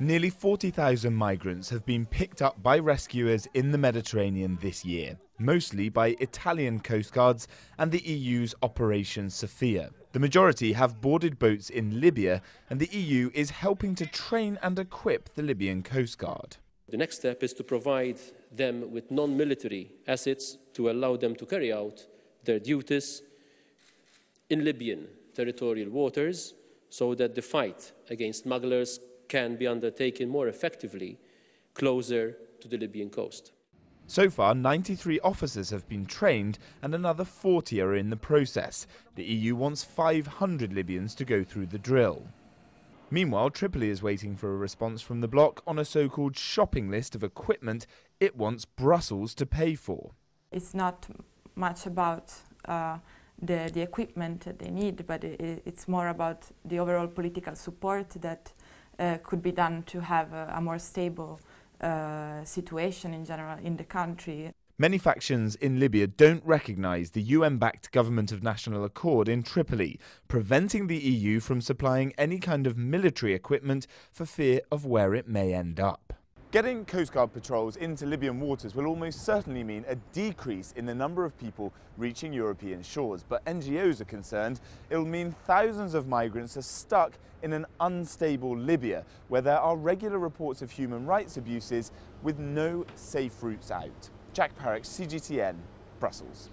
Nearly 40,000 migrants have been picked up by rescuers in the Mediterranean this year, mostly by Italian coastguards and the EU's Operation Sophia. The majority have boarded boats in Libya, and the EU is helping to train and equip the Libyan Coast Guard. The next step is to provide them with non military assets to allow them to carry out their duties in Libyan territorial waters so that the fight against smugglers can be undertaken more effectively closer to the Libyan coast. So far, 93 officers have been trained and another 40 are in the process. The EU wants 500 Libyans to go through the drill. Meanwhile, Tripoli is waiting for a response from the bloc on a so called shopping list of equipment it wants Brussels to pay for. It's not much about uh, the, the equipment that they need, but it, it's more about the overall political support that could be done to have a, a more stable uh, situation in general in the country. Many factions in Libya don't recognise the UN backed Government of National Accord in Tripoli, preventing the EU from supplying any kind of military equipment for fear of where it may end up. Getting Coast Guard patrols into Libyan waters will almost certainly mean a decrease in the number of people reaching European shores, but NGOs are concerned it'll mean thousands of migrants are stuck in an unstable Libya, where there are regular reports of human rights abuses with no safe routes out. Jack Parrock, CGTN, Brussels.